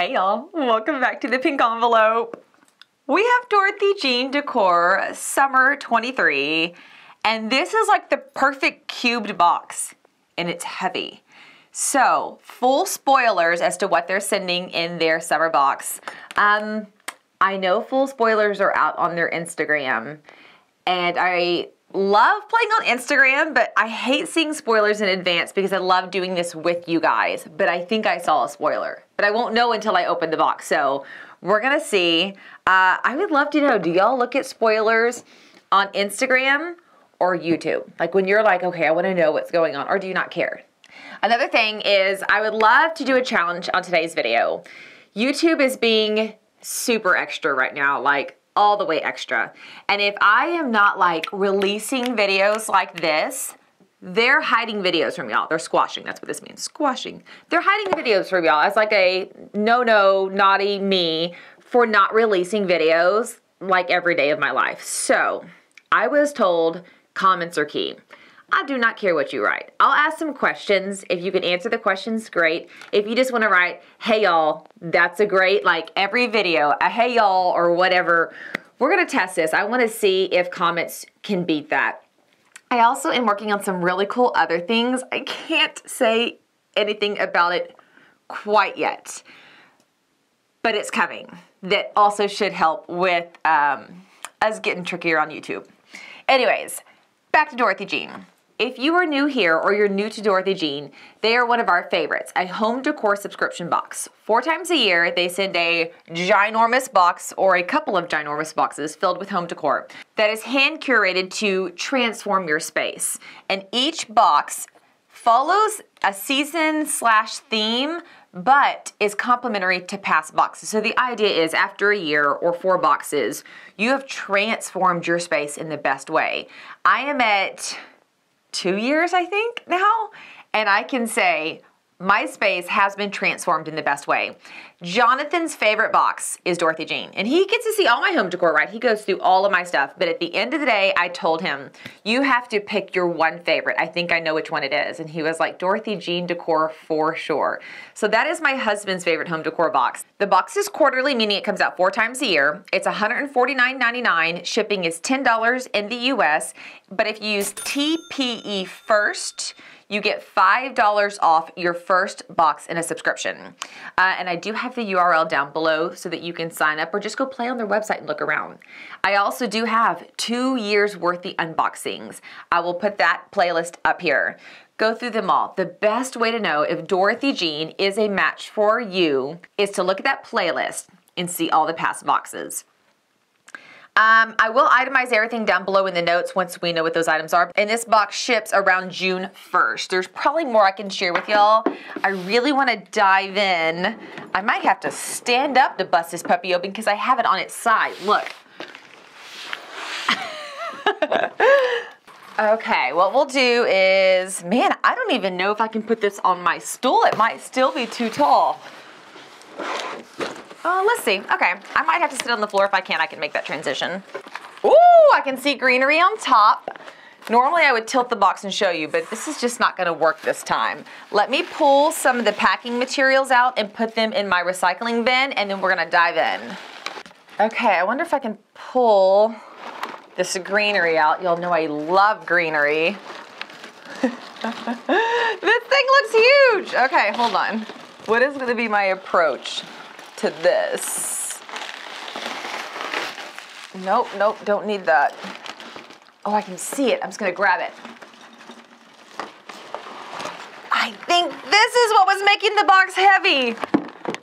Hey y'all, welcome back to the pink envelope. We have Dorothy Jean Decor Summer 23, and this is like the perfect cubed box, and it's heavy. So, full spoilers as to what they're sending in their summer box. Um, I know full spoilers are out on their Instagram, and I love playing on Instagram, but I hate seeing spoilers in advance because I love doing this with you guys. But I think I saw a spoiler, but I won't know until I open the box. So we're gonna see. Uh, I would love to know do y'all look at spoilers on Instagram or YouTube? Like when you're like, okay, I wanna know what's going on, or do you not care? Another thing is, I would love to do a challenge on today's video. YouTube is being super extra right now. Like, all the way extra. And if I am not like releasing videos like this, they're hiding videos from y'all. They're squashing. That's what this means. Squashing. They're hiding videos from y'all as like a no, no, naughty me for not releasing videos like every day of my life. So I was told comments are key. I do not care what you write. I'll ask some questions. If you can answer the questions, great. If you just want to write, hey y'all, that's a great, like every video, a hey y'all or whatever. We're going to test this. I want to see if comments can beat that. I also am working on some really cool other things. I can't say anything about it quite yet, but it's coming. That also should help with um, us getting trickier on YouTube. Anyways, back to Dorothy Jean. If you are new here or you're new to Dorothy Jean, they are one of our favorites, a home decor subscription box. Four times a year, they send a ginormous box or a couple of ginormous boxes filled with home decor that is hand curated to transform your space. And each box follows a season slash theme but is complementary to past boxes. So the idea is after a year or four boxes, you have transformed your space in the best way. I am at two years, I think, now. And I can say my space has been transformed in the best way. Jonathan's favorite box is Dorothy Jean, and he gets to see all my home decor, right? He goes through all of my stuff, but at the end of the day, I told him, you have to pick your one favorite. I think I know which one it is. And he was like, Dorothy Jean decor for sure. So that is my husband's favorite home decor box. The box is quarterly, meaning it comes out four times a year. It's $149.99. Shipping is $10 in the US, but if you use TPE first, you get $5 off your first box in a subscription. Uh, and I do have the URL down below so that you can sign up or just go play on their website and look around. I also do have two years worth of unboxings. I will put that playlist up here. Go through them all. The best way to know if Dorothy Jean is a match for you is to look at that playlist and see all the past boxes. Um, I will itemize everything down below in the notes once we know what those items are. And this box ships around June 1st. There's probably more I can share with y'all. I really want to dive in. I might have to stand up to bust this puppy open because I have it on its side. Look. okay, what we'll do is, man, I don't even know if I can put this on my stool. It might still be too tall. Uh, let's see. Okay, I might have to sit on the floor. If I can, I can make that transition. Ooh, I can see greenery on top. Normally I would tilt the box and show you, but this is just not gonna work this time. Let me pull some of the packing materials out and put them in my recycling bin, and then we're gonna dive in. Okay, I wonder if I can pull this greenery out. Y'all know I love greenery. this thing looks huge. Okay, hold on. What is gonna be my approach? To this. Nope, nope, don't need that. Oh, I can see it. I'm just gonna grab it. I think this is what was making the box heavy.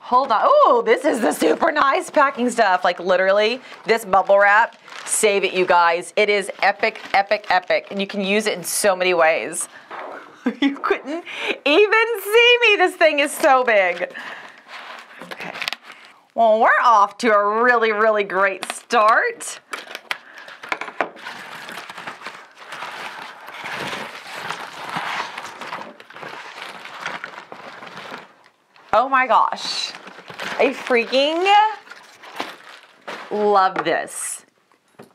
Hold on. Oh, this is the super nice packing stuff. Like literally, this bubble wrap, save it, you guys. It is epic, epic, epic. And you can use it in so many ways. you couldn't even see me. This thing is so big. Okay. Well, we're off to a really, really great start. Oh my gosh. I freaking love this.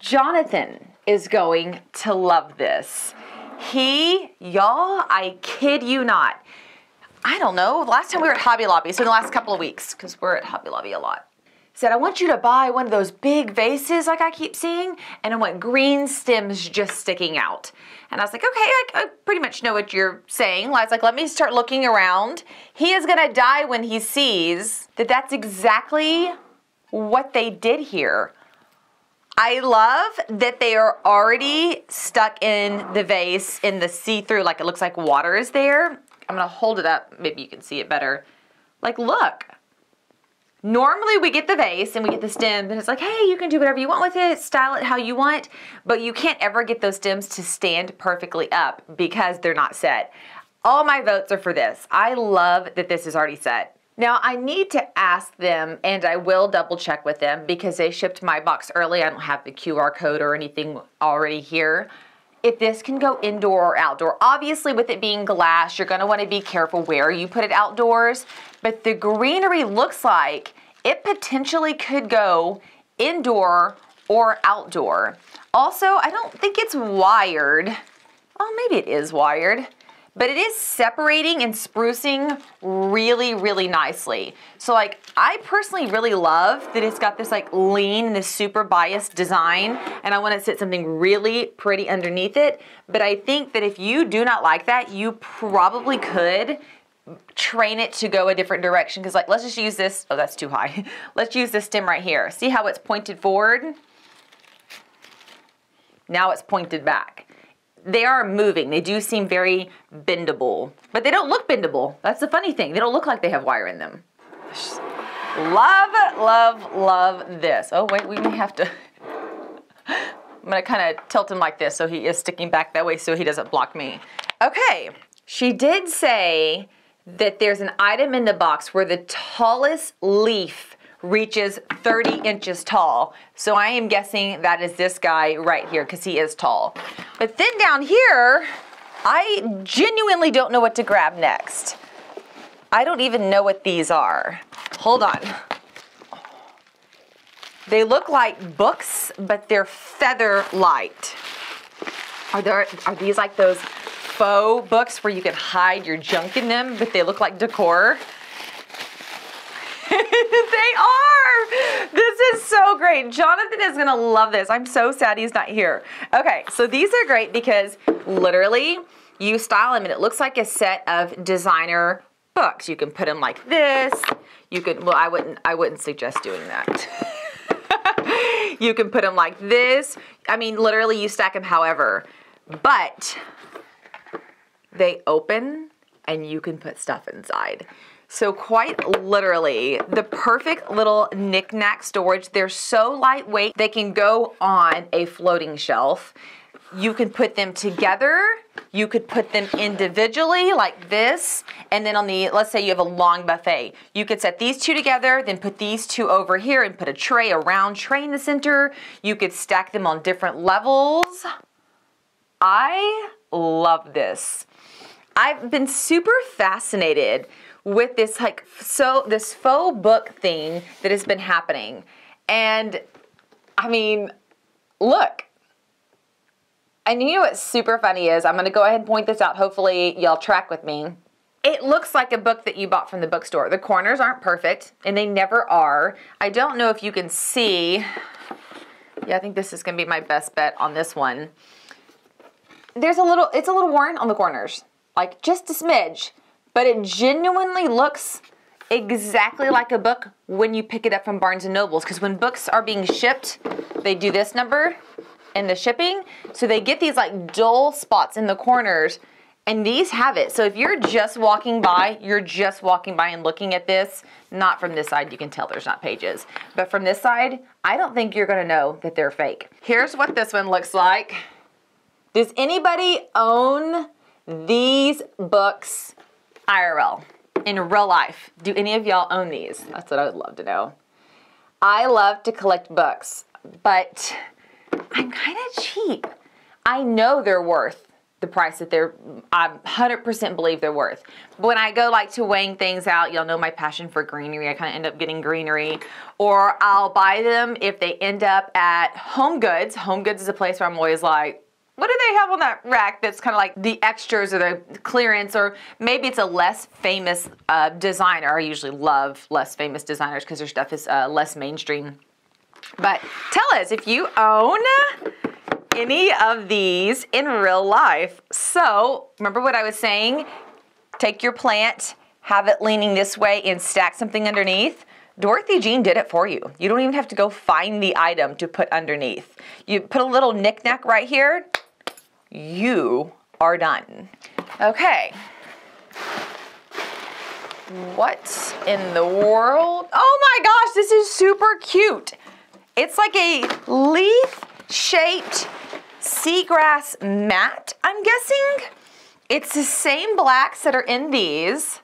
Jonathan is going to love this. He, y'all, I kid you not, I don't know, last time we were at Hobby Lobby, so in the last couple of weeks, because we're at Hobby Lobby a lot. Said, I want you to buy one of those big vases like I keep seeing, and I want green stems just sticking out. And I was like, okay, I, I pretty much know what you're saying. I was like, let me start looking around. He is gonna die when he sees that that's exactly what they did here. I love that they are already stuck in the vase in the see-through, like it looks like water is there. I'm gonna hold it up, maybe you can see it better. Like, look. Normally we get the vase and we get the stems and it's like, hey, you can do whatever you want with it, style it how you want, but you can't ever get those stems to stand perfectly up because they're not set. All my votes are for this. I love that this is already set. Now I need to ask them and I will double check with them because they shipped my box early. I don't have the QR code or anything already here. If this can go indoor or outdoor. Obviously with it being glass, you're gonna wanna be careful where you put it outdoors, but the greenery looks like it potentially could go indoor or outdoor. Also, I don't think it's wired. Well, maybe it is wired but it is separating and sprucing really, really nicely. So like, I personally really love that it's got this like lean and this super biased design, and I wanna sit something really pretty underneath it. But I think that if you do not like that, you probably could train it to go a different direction. Cause like, let's just use this, oh, that's too high. let's use this stem right here. See how it's pointed forward? Now it's pointed back they are moving. They do seem very bendable, but they don't look bendable. That's the funny thing. They don't look like they have wire in them. Love, love, love this. Oh, wait, we may have to. I'm gonna kind of tilt him like this so he is sticking back that way so he doesn't block me. Okay, she did say that there's an item in the box where the tallest leaf reaches 30 inches tall. So I am guessing that is this guy right here because he is tall. But then down here, I genuinely don't know what to grab next. I don't even know what these are. Hold on. They look like books, but they're feather light. Are there are these like those faux books where you can hide your junk in them, but they look like decor? they are. This is so great. Jonathan is gonna love this. I'm so sad he's not here. Okay, so these are great because literally you style them and it looks like a set of designer books. You can put them like this. You could, well, I wouldn't, I wouldn't suggest doing that. you can put them like this. I mean, literally you stack them however, but they open and you can put stuff inside. So quite literally, the perfect little knickknack storage. They're so lightweight, they can go on a floating shelf. You can put them together. You could put them individually like this. And then on the, let's say you have a long buffet. You could set these two together, then put these two over here and put a tray, a round tray in the center. You could stack them on different levels. I love this. I've been super fascinated with this like so this faux book thing that has been happening. And I mean, look. And you know what's super funny is I'm gonna go ahead and point this out. Hopefully y'all track with me. It looks like a book that you bought from the bookstore. The corners aren't perfect, and they never are. I don't know if you can see. Yeah, I think this is gonna be my best bet on this one. There's a little, it's a little worn on the corners, like just a smidge but it genuinely looks exactly like a book when you pick it up from Barnes & Nobles because when books are being shipped, they do this number in the shipping. So they get these like dull spots in the corners and these have it. So if you're just walking by, you're just walking by and looking at this, not from this side, you can tell there's not pages. But from this side, I don't think you're gonna know that they're fake. Here's what this one looks like. Does anybody own these books IRL, in real life, do any of y'all own these? That's what I would love to know. I love to collect books, but I'm kind of cheap. I know they're worth the price that they're, I 100% believe they're worth. But when I go like to weighing things out, y'all know my passion for greenery. I kind of end up getting greenery. Or I'll buy them if they end up at Home Goods. Home Goods is a place where I'm always like, what do they have on that rack that's kind of like the extras or the clearance or maybe it's a less famous uh, designer i usually love less famous designers because their stuff is uh, less mainstream but tell us if you own any of these in real life so remember what i was saying take your plant have it leaning this way and stack something underneath Dorothy Jean did it for you. You don't even have to go find the item to put underneath. You put a little knickknack right here, you are done. Okay. What in the world? Oh my gosh, this is super cute. It's like a leaf shaped seagrass mat, I'm guessing. It's the same blacks that are in these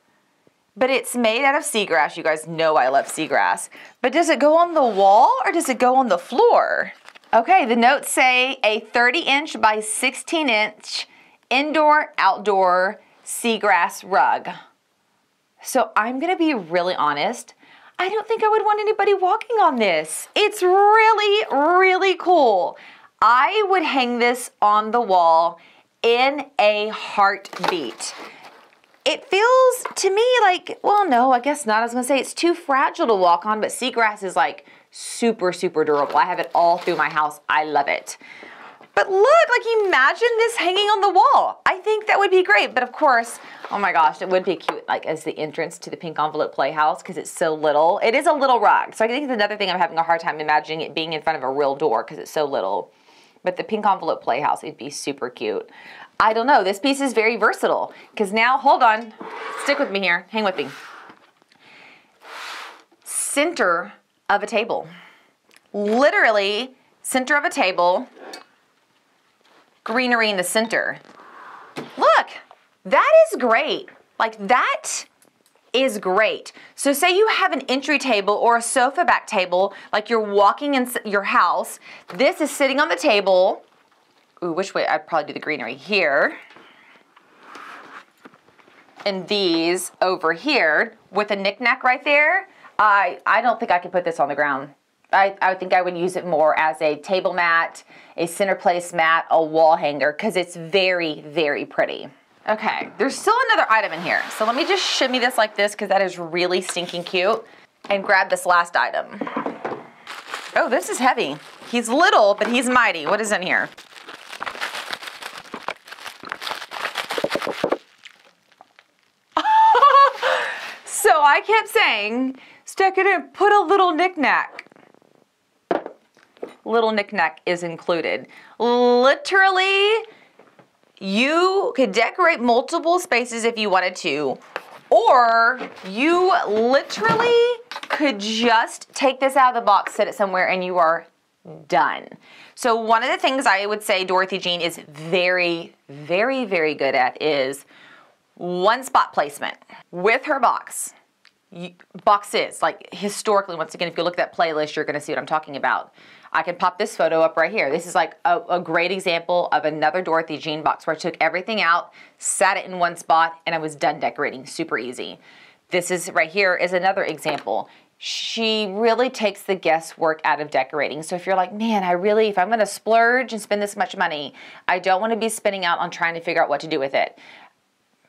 but it's made out of seagrass. You guys know I love seagrass. But does it go on the wall or does it go on the floor? Okay, the notes say a 30 inch by 16 inch indoor outdoor seagrass rug. So I'm gonna be really honest. I don't think I would want anybody walking on this. It's really, really cool. I would hang this on the wall in a heartbeat it feels to me like, well, no, I guess not. I was gonna say it's too fragile to walk on, but seagrass is like super, super durable. I have it all through my house. I love it. But look, like imagine this hanging on the wall. I think that would be great. But of course, oh my gosh, it would be cute like as the entrance to the Pink Envelope Playhouse because it's so little. It is a little rug. So I think it's another thing I'm having a hard time imagining it being in front of a real door because it's so little. But the Pink Envelope Playhouse it'd be super cute. I don't know. This piece is very versatile because now, hold on, stick with me here, hang with me. Center of a table. Literally, center of a table, greenery in the center. Look, that is great. Like that is great. So say you have an entry table or a sofa back table, like you're walking in your house. This is sitting on the table ooh, which way? I'd probably do the greenery here. And these over here with a knickknack right there. I, I don't think I could put this on the ground. I, I think I would use it more as a table mat, a center place mat, a wall hanger, because it's very, very pretty. Okay, there's still another item in here. So let me just shimmy this like this because that is really stinking cute and grab this last item. Oh, this is heavy. He's little, but he's mighty. What is in here? So I kept saying, stick it in, put a little knickknack. Little knickknack is included. Literally, you could decorate multiple spaces if you wanted to, or you literally could just take this out of the box, set it somewhere, and you are done. So one of the things I would say Dorothy Jean is very, very, very good at is one spot placement with her box boxes, like historically, once again, if you look at that playlist, you're gonna see what I'm talking about. I can pop this photo up right here. This is like a, a, great example of another Dorothy Jean box where I took everything out, sat it in one spot, and I was done decorating, super easy. This is right here is another example. She really takes the guesswork out of decorating. So if you're like, man, I really, if I'm gonna splurge and spend this much money, I don't wanna be spending out on trying to figure out what to do with it.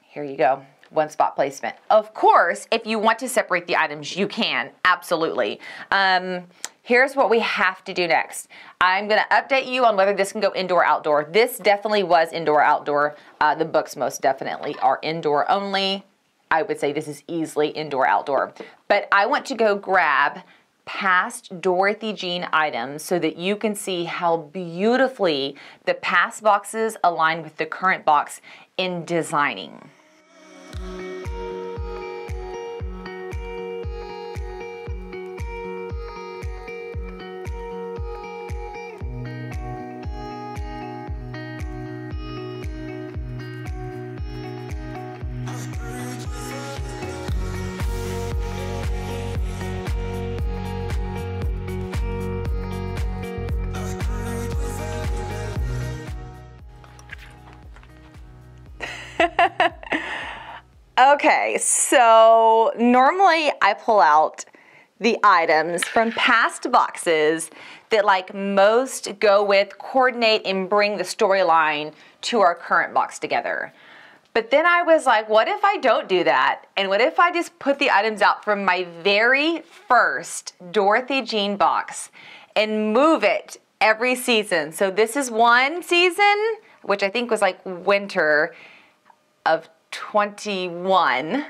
Here you go one spot placement. Of course, if you want to separate the items, you can, absolutely. Um, here's what we have to do next. I'm gonna update you on whether this can go indoor outdoor. This definitely was indoor outdoor. Uh, the books most definitely are indoor only. I would say this is easily indoor outdoor. But I want to go grab past Dorothy Jean items so that you can see how beautifully the past boxes align with the current box in designing. Okay, so normally I pull out the items from past boxes that like most go with, coordinate, and bring the storyline to our current box together. But then I was like, what if I don't do that? And what if I just put the items out from my very first Dorothy Jean box and move it every season? So this is one season, which I think was like winter of 21.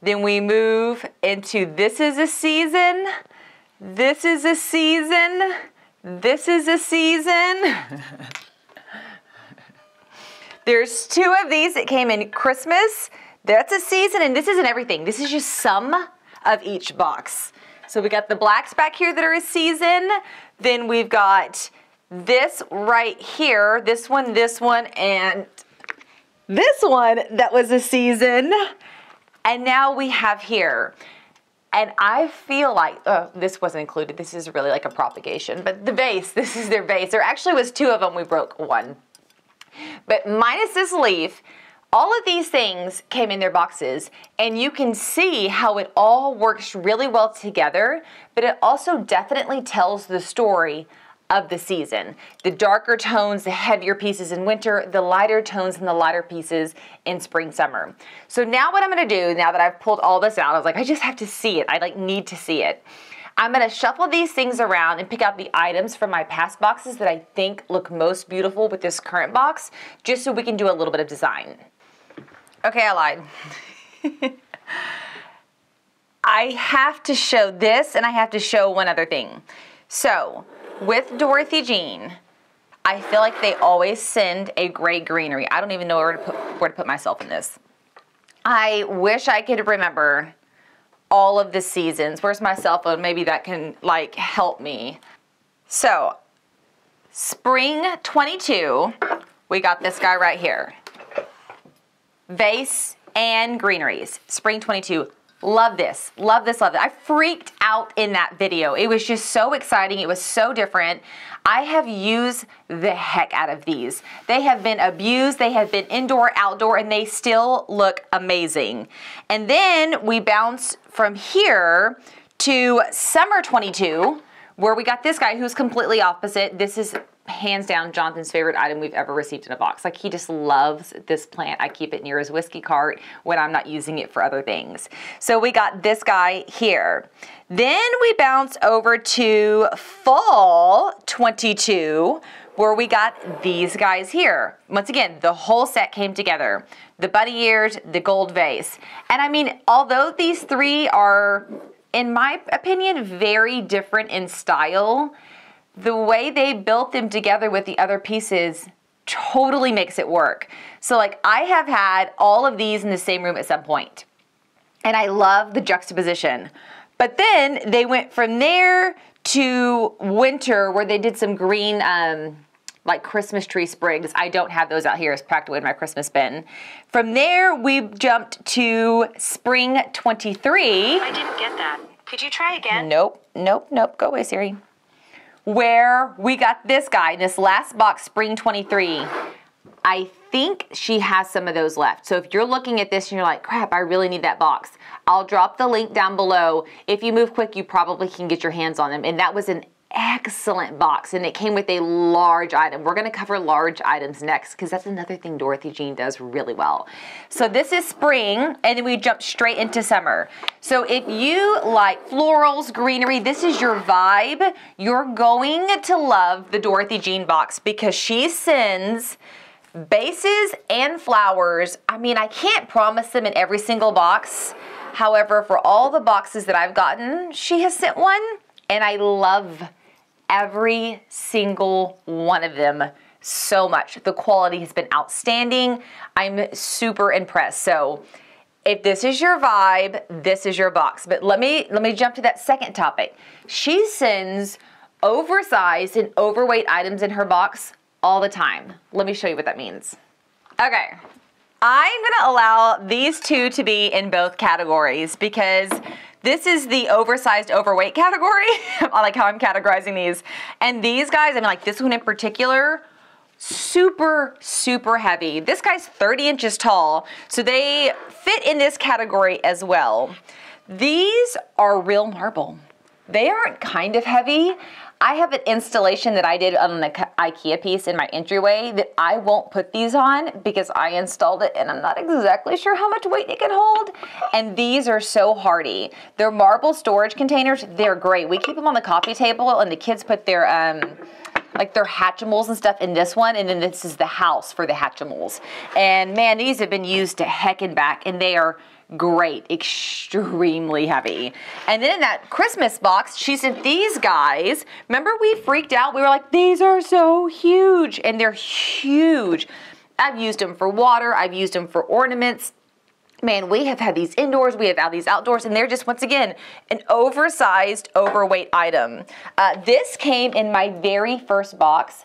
Then we move into this is a season, this is a season, this is a season. There's two of these that came in Christmas. That's a season, and this isn't everything. This is just some of each box. So we got the blacks back here that are a season. Then we've got this right here, this one, this one, and this one that was a season. And now we have here. And I feel like, oh, this wasn't included. This is really like a propagation. But the vase, this is their vase. There actually was two of them. We broke one. But minus this leaf, all of these things came in their boxes and you can see how it all works really well together, but it also definitely tells the story of the season. The darker tones, the heavier pieces in winter, the lighter tones and the lighter pieces in spring, summer. So now what I'm gonna do, now that I've pulled all this out, I was like, I just have to see it. I like need to see it. I'm gonna shuffle these things around and pick out the items from my past boxes that I think look most beautiful with this current box, just so we can do a little bit of design. Okay, I lied. I have to show this and I have to show one other thing. So, with Dorothy Jean, I feel like they always send a great greenery. I don't even know where to put, where to put myself in this. I wish I could remember all of the seasons. Where's my cell phone? Maybe that can like help me. So, spring 22, we got this guy right here. Vase and greeneries. Spring 22. Love this. Love this. Love it. I freaked out in that video. It was just so exciting. It was so different. I have used the heck out of these. They have been abused. They have been indoor, outdoor, and they still look amazing. And then we bounce from here to summer 22, where we got this guy who's completely opposite. This is hands down Jonathan's favorite item we've ever received in a box. Like he just loves this plant. I keep it near his whiskey cart when I'm not using it for other things. So we got this guy here. Then we bounce over to fall 22 where we got these guys here. Once again, the whole set came together. The bunny ears, the gold vase. And I mean, although these three are, in my opinion, very different in style, the way they built them together with the other pieces totally makes it work. So like I have had all of these in the same room at some. And I love the juxtaposition. But then they went from there to winter where they did some green um, like Christmas tree sprigs. I don't have those out here. It's packed away in my Christmas bin. From there, we jumped to spring 23. I didn't get that. Could you try again? Nope, nope, nope. Go away, Siri where we got this guy, in this last box, Spring 23. I think she has some of those left. So if you're looking at this and you're like, crap, I really need that box, I'll drop the link down below. If you move quick, you probably can get your hands on them. And that was an excellent box and it came with a large item. We're gonna cover large items next because that's another thing Dorothy Jean does really well. So this is spring and then we jump straight into summer. So if you like florals, greenery, this is your vibe, you're going to love the Dorothy Jean box because she sends bases and flowers. I mean, I can't promise them in every single box. However, for all the boxes that I've gotten, she has sent one and I love every single one of them so much. The quality has been outstanding. I'm super impressed. So if this is your vibe, this is your box. But let me let me jump to that second topic. She sends oversized and overweight items in her box all the time. Let me show you what that means. Okay. I'm gonna allow these two to be in both categories because this is the oversized overweight category. I like how I'm categorizing these. And these guys, I mean like this one in particular, super, super heavy. This guy's 30 inches tall, so they fit in this category as well. These are real marble. They aren't kind of heavy. I have an installation that I did on an IKEA piece in my entryway that I won't put these on because I installed it and I'm not exactly sure how much weight it can hold. And these are so hardy. They're marble storage containers. They're great. We keep them on the coffee table and the kids put their um, like their Hatchimals and stuff in this one, and then this is the house for the Hatchimals. And man, these have been used to heck and back, and they are great, extremely heavy. And then in that Christmas box, she sent these guys. Remember we freaked out? We were like, these are so huge, and they're huge. I've used them for water, I've used them for ornaments. Man, we have had these indoors, we have had these outdoors, and they're just, once again, an oversized, overweight item. Uh, this came in my very first box.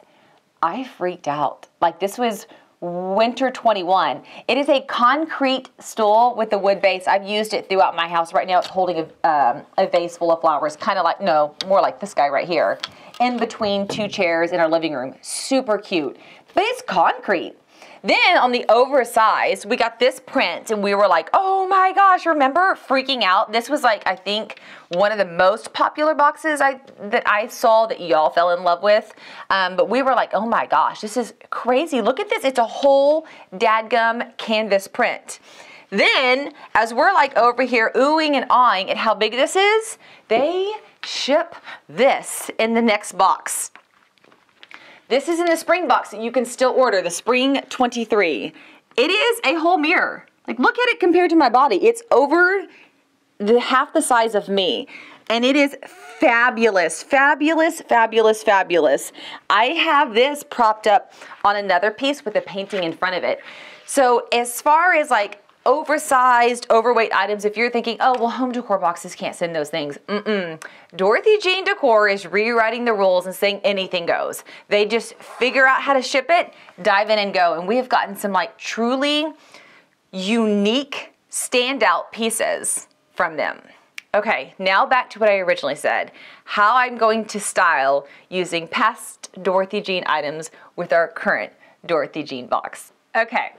I freaked out. Like, this was Winter 21. It is a concrete stool with a wood base. I've used it throughout my house. Right now it's holding a, um, a vase full of flowers, kind of like, no, more like this guy right here, in between two chairs in our living room. Super cute. But it's concrete. Then on the oversized, we got this print and we were like, oh my gosh, remember freaking out? This was like, I think, one of the most popular boxes I that I saw that y'all fell in love with. Um, but we were like, oh my gosh, this is crazy. Look at this. It's a whole dadgum canvas print. Then, as we're like over here oohing and awing at how big this is, they ship this in the next box. This is in the spring box that you can still order, the Spring 23. It is a whole mirror. Like look at it compared to my body. It's over the half the size of me. And it is fabulous, fabulous, fabulous, fabulous. I have this propped up on another piece with a painting in front of it. So as far as like oversized, overweight items, if you're thinking, oh, well, home decor boxes can't send those things, mm-mm. Dorothy Jean Decor is rewriting the rules and saying anything goes. They just figure out how to ship it, dive in and go. And we have gotten some like truly unique standout pieces from them. Okay, now back to what I originally said. How I'm going to style using past Dorothy Jean items with our current Dorothy Jean box. Okay,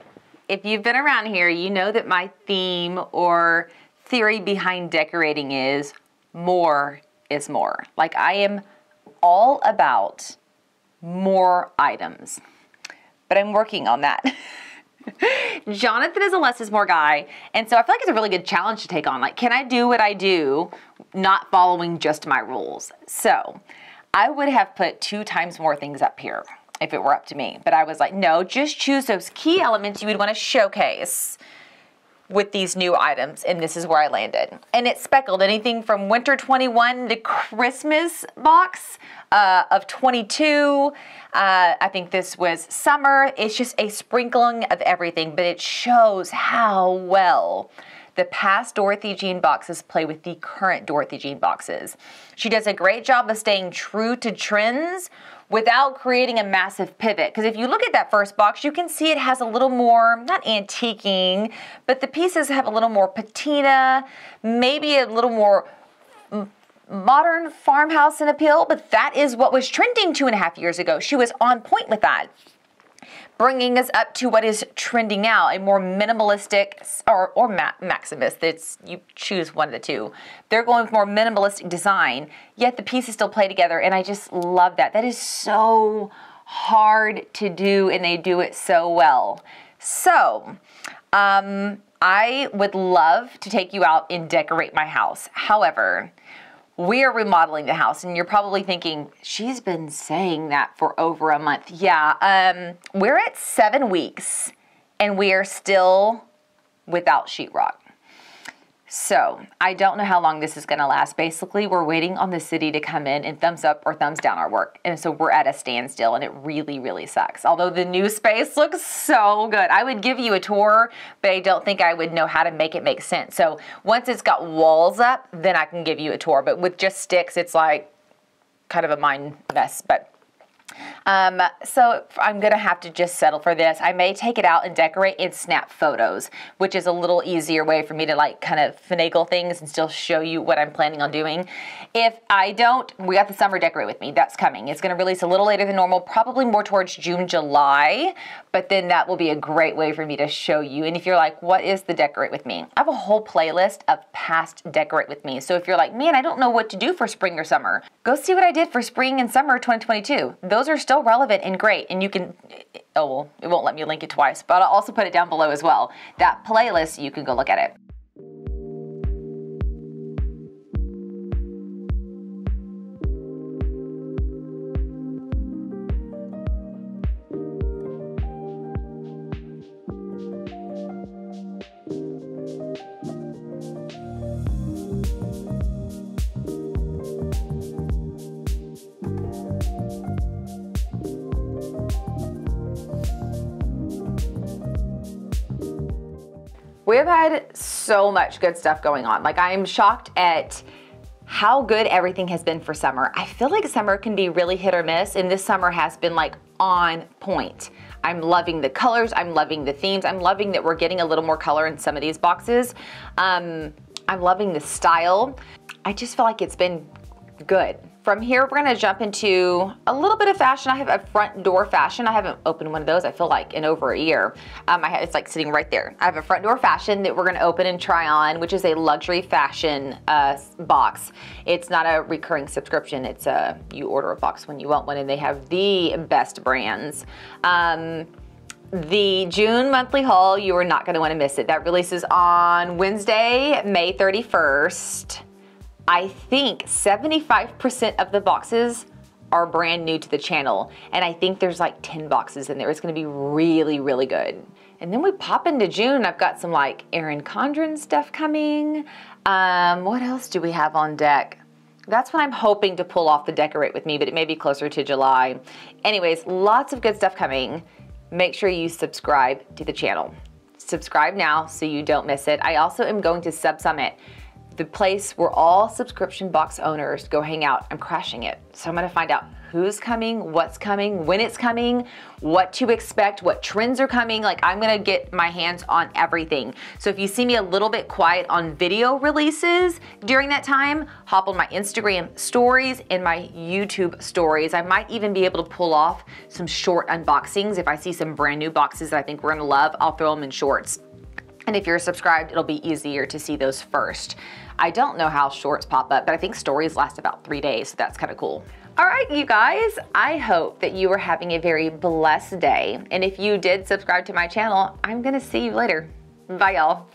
if you've been around here, you know that my theme or theory behind decorating is more is more. Like I am all about more items, but I'm working on that. Jonathan is a less is more guy, and so I feel like it's a really good challenge to take on. Like, can I do what I do, not following just my rules? So, I would have put two times more things up here if it were up to me. But I was like, no, just choose those key elements you would want to showcase with these new items and this is where I landed. And it's speckled anything from winter 21 to Christmas box uh, of 22. Uh, I think this was summer. It's just a sprinkling of everything, but it shows how well the past Dorothy Jean boxes play with the current Dorothy Jean boxes. She does a great job of staying true to trends without creating a massive pivot. Because if you look at that first box, you can see it has a little more, not antiquing, but the pieces have a little more patina, maybe a little more modern farmhouse in appeal, but that is what was trending two and a half years ago. She was on point with that bringing us up to what is trending now, a more minimalistic or, or ma- maximist. It's you choose one of the two. They're going with more minimalistic design, yet the pieces still play together, and I just love that. That is so hard to do, and they do it so well. So, um, I would love to take you out and decorate my house. However, we are remodeling the house and you're probably thinking she's been saying that for over a month. Yeah um, we're at seven weeks and we are still without sheetrock so I don't know how long this is going to last. Basically, we're waiting on the city to come in and thumbs up or thumbs down our work. And so we're at a standstill and it really, really sucks. Although the new space looks so good. I would give you a tour, but I don't think I would know how to make it make sense. So once it's got walls up, then I can give you a tour. But with just sticks, it's like kind of a mind mess. But Um, so I'm gonna have to just settle for this. I may take it out and decorate and snap photos, which is a little easier way for me to like kind of finagle things and still show you what I'm planning on doing. If I don't, we got the summer decorate with me. That's coming. It's gonna release a little later than normal, probably more towards June, July, but then that will be a great way for me to show you. And if you're like, what is the decorate with me? I have a whole playlist of past decorate with me. So if you're like, man, I don't know what to do for spring or summer, go see what I did for spring and summer 2022. Those are still relevant and great. And you can, oh, well, it won't let me link it twice, but I'll also put it down below as well. That playlist, you can go look at it. So much good stuff going on. Like, I am shocked at how good everything has been for summer. I feel like summer can be really hit or miss, and this summer has been like on point. I'm loving the colors, I'm loving the themes, I'm loving that we're getting a little more color in some of these boxes. Um, I'm loving the style. I just feel like it's been good. From here, we're gonna jump into a little bit of fashion. I have a front door fashion. I haven't opened one of those, I feel like, in over a year. Um, have, it's like sitting right there. I have a front door fashion that we're gonna open and try on, which is a luxury fashion uh, box. It's not a recurring subscription. It's a, you order a box when you want one, and they have the best brands. Um, the June monthly haul, you are not gonna wanna miss it. That releases on Wednesday, May 31st. I think 75% of the boxes are brand new to the channel. And I think there's like 10 boxes in there. It's gonna be really, really good. And then we pop into June. I've got some like Erin Condren stuff coming. Um, what else do we have on deck? That's what I'm hoping to pull off the decorate with me, but it may be closer to July. Anyways, lots of good stuff coming. Make sure you subscribe to the channel. Subscribe now so you don't miss it. I also am going to Sub Summit the place where all subscription box owners go hang out. I'm crashing it. So I'm gonna find out who's coming, what's coming, when it's coming, what to expect, what trends are coming. Like I'm gonna get my hands on everything. So if you see me a little bit quiet on video releases during that time, hop on my Instagram stories and my YouTube stories. I might even be able to pull off some short unboxings. If I see some brand new boxes that I think we're gonna love, I'll throw them in shorts. And if you're subscribed, it'll be easier to see those first. I don't know how shorts pop up, but I think stories last about three days, so that's kind of cool. All right, you guys, I hope that you are having a very blessed day. And if you did subscribe to my channel, I'm gonna see you later. Bye, y'all.